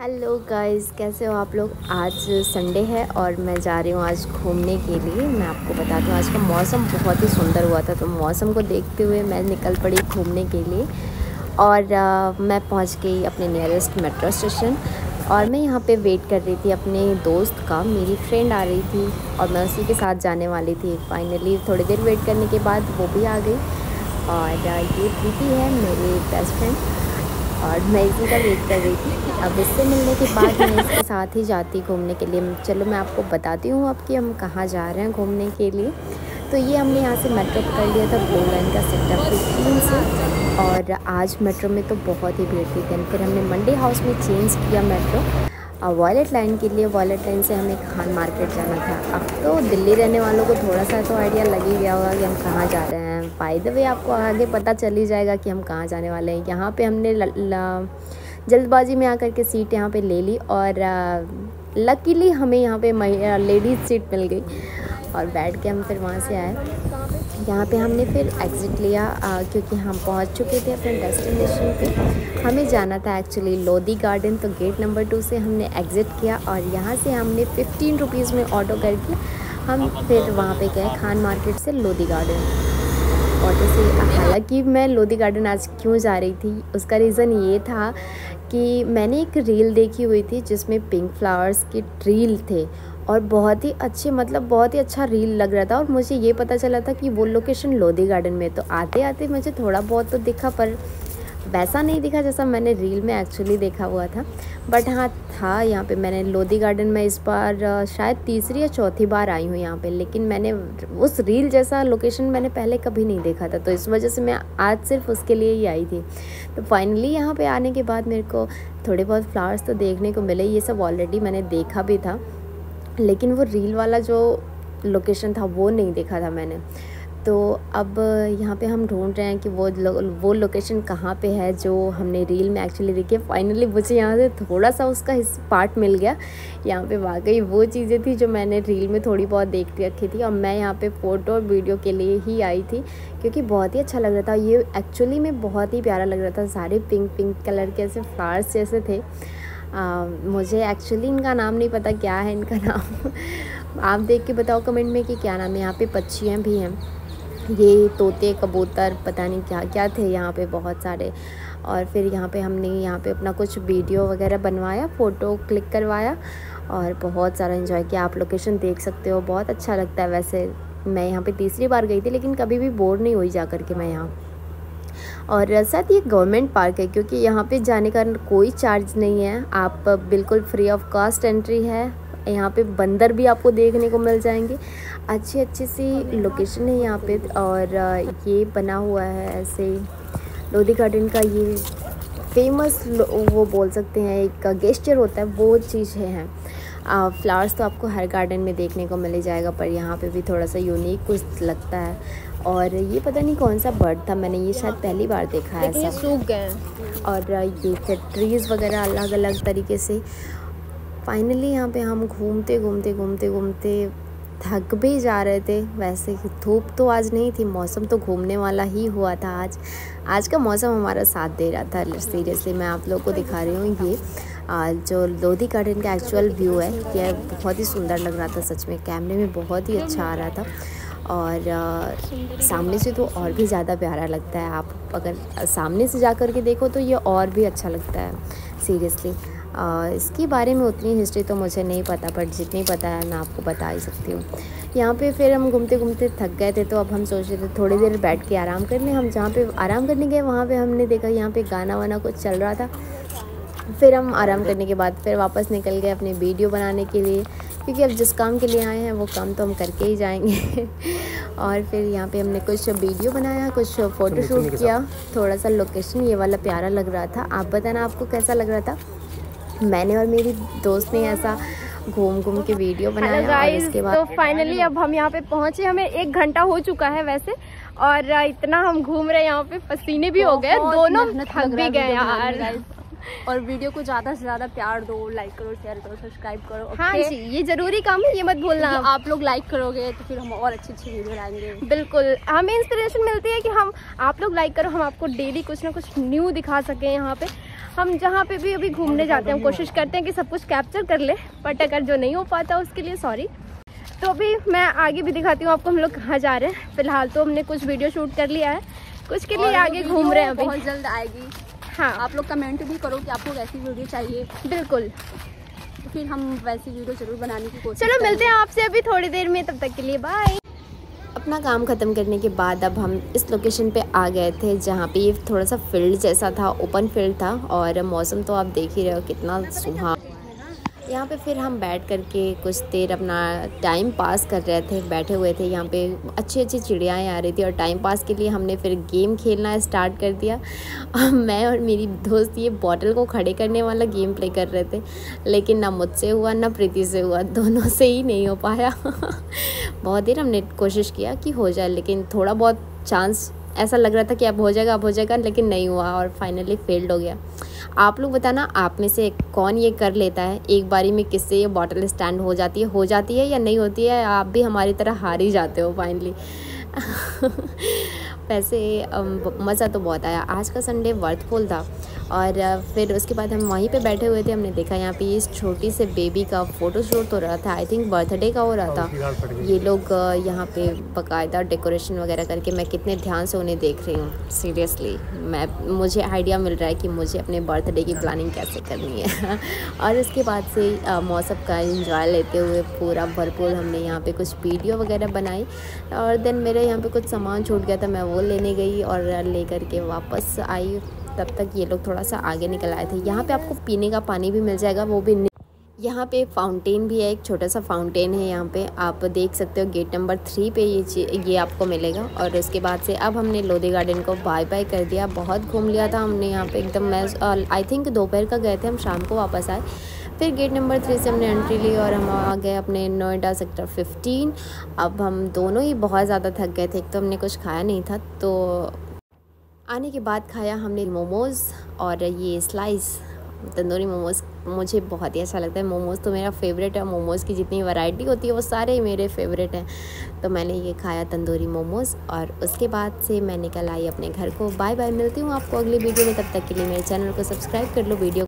Hello guys कैसे हो आप लोग? आज संडे है और मैं जा रही हूँ आज घूमने के लिए। मैं आपको बता दूँ आज का मौसम बहुत ही सुंदर हुआ था। तो मौसम को देखते हुए मैं निकल पड़ी घूमने के लिए और आ, मैं पहुँच गई अपने नियरेस्ट मेट्रो स्टेशन और मैं यहाँ पे वेट कर रही थी अपने दोस्त का। मेरी फ्रेंड आ रही थी और मैं उसी के साथ जाने वाली थी। फाइनली थोड़ी देर वेट करने के बाद वो भी आ गई और ये प्रीति है मेरी बेस्ट फ्रेंड और मैं इसी का वेट कर रही थी अब इससे मिलने के बाद मैं इसके साथ ही जाती घूमने के लिए। चलो मैं आपको बताती हूँ अब कि हम कहाँ जा रहे हैं घूमने के लिए। तो ये हमने यहाँ से मेट्रो कर लिया था लाइन का सेक्टर फिफ्टीन से। और आज मेट्रो में तो बहुत ही भीड़ थी। दिन फिर हमने मंडे हाउस में चेंज किया मेट्रो और वॉलेट लाइन के लिए वॉलेट लाइन से हमें खान मार्केट जाना था। अब तो दिल्ली रहने वालों को थोड़ा सा तो आइडिया लग ही गया होगा कि हम कहाँ जा रहे हैं। बाय द वे आपको आगे पता चल ही जाएगा कि हम कहाँ जाने वाले हैं। यहाँ पे हमने जल्दबाजी में आकर के सीट यहाँ पे ले ली और लकीली हमें यहाँ पे लेडीज़ सीट मिल गई और बैठ के हम फिर वहाँ से आए। यहाँ पे हमने फिर एग्ज़िट लिया आ, क्योंकि हम पहुँच चुके थे अपने डेस्टिनेशन पे। हमें जाना था एक्चुअली लोधी गार्डन तो गेट नंबर टू से हमने एग्ज़िट किया और यहाँ से हमने फ़िफ्टीन रुपीज़ में ऑटो करके हम फिर वहाँ पे गए खान मार्केट से लोधी गार्डन ऑटो से हालाँकि मैं लोधी गार्डन आज क्यों जा रही थी, उसका रीज़न ये था कि मैंने एक रील देखी हुई थी जिसमें पिंक फ्लावर्स के रील थे और बहुत ही अच्छे मतलब बहुत ही अच्छा रील लग रहा था और मुझे ये पता चला था कि वो लोकेशन लोधी गार्डन में तो आते आते मुझे थोड़ा बहुत तो दिखा, पर वैसा नहीं दिखा जैसा मैंने रील में एक्चुअली देखा हुआ था। बट हाँ था यहाँ पे मैंने लोधी गार्डन में इस बार शायद तीसरी या चौथी बार आई हूँ यहाँ पे, लेकिन मैंने उस रील जैसा लोकेशन मैंने पहले कभी नहीं देखा था। तो इस वजह से मैं आज सिर्फ़ उसके लिए ही आई थी। तो फाइनली यहाँ पे आने के बाद मेरे को थोड़े बहुत फ्लावर्स तो देखने को मिले, ये सब ऑलरेडी मैंने देखा भी था। लेकिन वो रील वाला जो लोकेशन था, वो नहीं देखा था मैंने। तो अब यहाँ पे हम ढूंढ रहे हैं कि वो लो, वो लोकेशन कहाँ पे है जो हमने रील में एक्चुअली देखी फाइनली मुझे यहाँ से थोड़ा सा उसका इस पार्ट मिल गया। यहाँ पे वाकई वो चीज़ें थी जो मैंने रील में थोड़ी बहुत देख रखी थी और मैं यहाँ पे फ़ोटो और वीडियो के लिए ही आई थी क्योंकि बहुत ही अच्छा लग रहा था। ये एक्चुअली में बहुत ही प्यारा लग रहा था। सारे पिंक पिंक कलर के ऐसे फ्लावर्स जैसे थे। आ, मुझे एक्चुअली इनका नाम नहीं पता क्या है इनका नाम। आप देख के बताओ कमेंट में कि क्या नाम है। यहाँ पे पक्षियाँ भी हैं। ये तोते, कबूतर, पता नहीं क्या क्या थे यहाँ पे बहुत सारे। और फिर यहाँ पे हमने यहाँ पे अपना कुछ वीडियो वगैरह बनवाया, फ़ोटो क्लिक करवाया और बहुत सारा इन्जॉय किया। आप लोकेशन देख सकते हो, बहुत अच्छा लगता है। वैसे मैं यहाँ पे तीसरी बार गई थी, लेकिन कभी भी बोर नहीं हुई जा कर के मैं यहाँ। और साथ ये गवर्नमेंट पार्क है, क्योंकि यहाँ पे जाने का कोई चार्ज नहीं है। आप बिल्कुल फ्री ऑफ़ कॉस्ट एंट्री है। यहाँ पे बंदर भी आपको देखने को मिल जाएँगे। अच्छी अच्छी सी लोकेशन है यहाँ पे और ये बना हुआ है ऐसे लोधी गार्डन का ये फ़ेमस वो बोल सकते हैं एक गेस्टर होता है वो चीज़ है फ्लावर्स तो आपको हर गार्डन में देखने को मिल जाएगा पर यहाँ पे भी थोड़ा सा यूनिक कुछ लगता है। और ये पता नहीं कौन सा बर्ड था मैंने ये शायद पहली बार देखा है ऐसा। सूख गए और ये ट्रीज़ वगैरह अलग अलग तरीके से फाइनली यहाँ पे हम घूमते घूमते घूमते घूमते थक भी जा रहे थे। वैसे धूप तो आज नहीं थी मौसम तो घूमने वाला ही हुआ था आज। आज का मौसम हमारा साथ दे रहा था सीरियसली मैं आप लोगों को दिखा रही हूँ ये। जो लोधी गार्डन का एक्चुअल व्यू है यह बहुत ही सुंदर लग रहा था सच में। कैमरे में बहुत ही अच्छा आ रहा था। और आ, सामने से तो और भी ज़्यादा प्यारा लगता है। आप अगर सामने से जा कर के देखो तो ये और भी अच्छा लगता है सीरियसली इसके बारे में उतनी हिस्ट्री तो मुझे नहीं पता पर जितनी पता है मैं आपको बता ही सकती हूँ। यहाँ पे फिर हम घूमते घूमते थक गए थे तो अब हम सोच रहे थे थोड़ी देर बैठ के आराम कर लें। हम जहाँ पे आराम करने गए वहाँ पे हमने देखा यहाँ पे गाना वाना कुछ चल रहा था। फिर हम आराम करने के बाद फिर वापस निकल गए अपनी वीडियो बनाने के लिए क्योंकि अब जिस काम के लिए आए हैं वो काम तो हम करके ही जाएँगे। और फिर यहाँ पे हमने कुछ वीडियो बनाया कुछ फ़ोटोशूट किया थोड़ा सा लोकेशन ये वाला प्यारा लग रहा था। आप बताना आपको कैसा लग रहा था? मैंने और मेरी दोस्त ने ऐसा घूम घूम के वीडियो बनाया और इसके बाद तो फाइनली अब हम यहाँ पे पहुँचे हमें एक घंटा हो चुका है वैसे और इतना हम घूम रहे हैं यहाँ पे पसीने भी हो गए दोनों थक भी गए यार। और वीडियो को ज़्यादा से ज़्यादा प्यार दो लाइक करो शेयर करो सब्सक्राइब करो हाँ जी ये ज़रूरी काम है ये मत भूलना। आप लोग लाइक करोगे तो फिर हम और अच्छी अच्छी वीडियो लाएँगे बिल्कुल हमें इंस्पिरेशन मिलती है कि हम आप लोग लाइक करो हम आपको डेली कुछ ना कुछ न्यू दिखा सके यहाँ पे। हम जहाँ पे भी अभी घूमने जाते हैं कोशिश करते हैं कि सब कुछ कैप्चर कर ले बट अगर जो नहीं हो पाता उसके लिए सॉरी तो अभी मैं आगे भी दिखाती हूँ आपको हम लोग कहाँ जा रहे हैं। फ़िलहाल तो हमने कुछ वीडियो शूट कर लिया है। कुछ के लिए आगे घूम रहे हैं अभी। बहुत जल्द आएगी। हाँ। आप लोग कमेंट भी करो कि आपको कैसी वीडियो चाहिए। बिल्कुल। फिर हम वैसी वीडियो ज़रूर बनाने की कोशिश चलो मिलते हैं आपसे अभी थोड़ी देर में तब तक के लिए बाय अपना काम ख़त्म करने के बाद अब हम इस लोकेशन पे आ गए थे जहाँ पे ये थोड़ा सा फ़ील्ड जैसा था ओपन फ़ील्ड था और मौसम तो आप देख ही रहे हो कितना सुहा यहाँ पे फिर हम बैठ कर के कुछ देर अपना टाइम पास कर रहे थे, बैठे हुए थे। यहाँ पे अच्छी अच्छी चिड़ियाएँ आ रही थी और टाइम पास के लिए हमने फिर गेम खेलना स्टार्ट कर दिया। और मैं और मेरी दोस्त ये बॉटल को खड़े करने वाला गेम प्ले कर रहे थे, लेकिन ना मुझसे हुआ, ना प्रीति से हुआ, दोनों से ही नहीं हो पाया। बहुत देर हमने कोशिश किया कि हो जाए, लेकिन थोड़ा बहुत चांस ऐसा लग रहा था कि अब हो जाएगा, अब हो जाएगा, लेकिन नहीं हुआ और फाइनली फेल्ड हो गया। आप लोग बताना, आप में से कौन ये कर लेता है? एक बारी में किससे ये बॉटल स्टैंड हो जाती है? हो जाती है या नहीं होती है? आप भी हमारी तरह हार ही जाते हो फाइनली वैसे मज़ा तो बहुत आया। आज का संडे वर्थफुल था। और फिर उसके बाद हम वहीं पे बैठे हुए थे हमने देखा यहाँ पे इस छोटी से बेबी का फ़ोटो शूट हो रहा था। आई थिंक बर्थडे का हो रहा था। ये लोग यहाँ पे बाकायदा डेकोरेशन वगैरह करके मैं कितने ध्यान से उन्हें देख रही हूँ। सीरियसली मैं मुझे आइडिया मिल रहा है कि मुझे अपने बर्थडे की प्लानिंग कैसे करनी है। और उसके बाद से मौसम का इंजॉय लेते हुए पूरा भरपूर हमने यहाँ पर कुछ वीडियो वगैरह बनाई। और देन मेरे यहाँ पर कुछ सामान छूट गया था मैं वो लेने गई और ले करके वापस आई। तब तक ये लोग थोड़ा सा आगे निकल आए थे। यहाँ पे आपको पीने का पानी भी मिल जाएगा, वो भी यहाँ पे फाउंटेन भी है, एक छोटा सा फाउंटेन है यहाँ पे। आप देख सकते हो गेट नंबर थ्री पे ये ये आपको मिलेगा। और उसके बाद से अब हमने लोधी गार्डन को बाय बाय कर दिया। बहुत घूम लिया था हमने यहाँ पे, एकदम मैं आई थिंक दोपहर का गए थे, हम शाम को वापस आए। फिर गेट नंबर थ्री से हमने एंट्री ली और हम आ गए अपने नोएडा सेक्टर फिफ्टीन अब हम दोनों ही बहुत ज़्यादा थक गए थे, एक तो हमने कुछ खाया नहीं था तो आने के बाद खाया हमने मोमोज़ और ये स्लाइस तंदूरी मोमोज़। मुझे बहुत ही अच्छा लगता है, मोमोज़ तो मेरा फेवरेट है। मोमोज़ की जितनी वैरायटी होती है, वो सारे ही मेरे फेवरेट हैं। तो मैंने ये खाया तंदूरी मोमोज़ और उसके बाद से मैं निकल आई अपने घर को। बाय बाय मिलती हूँ आपको अगली वीडियो में, तब तक के लिए मेरे चैनल को सब्सक्राइब कर लो वीडियो